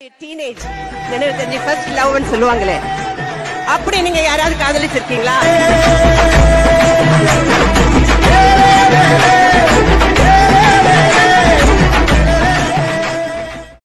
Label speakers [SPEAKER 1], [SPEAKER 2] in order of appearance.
[SPEAKER 1] Teenage நினைவு தெரிஞ்சு first லவ்னு சொல்லுவாங்களே. அப்படி நீங்க யாராவது காதலிச்சிருக்கீங்களா?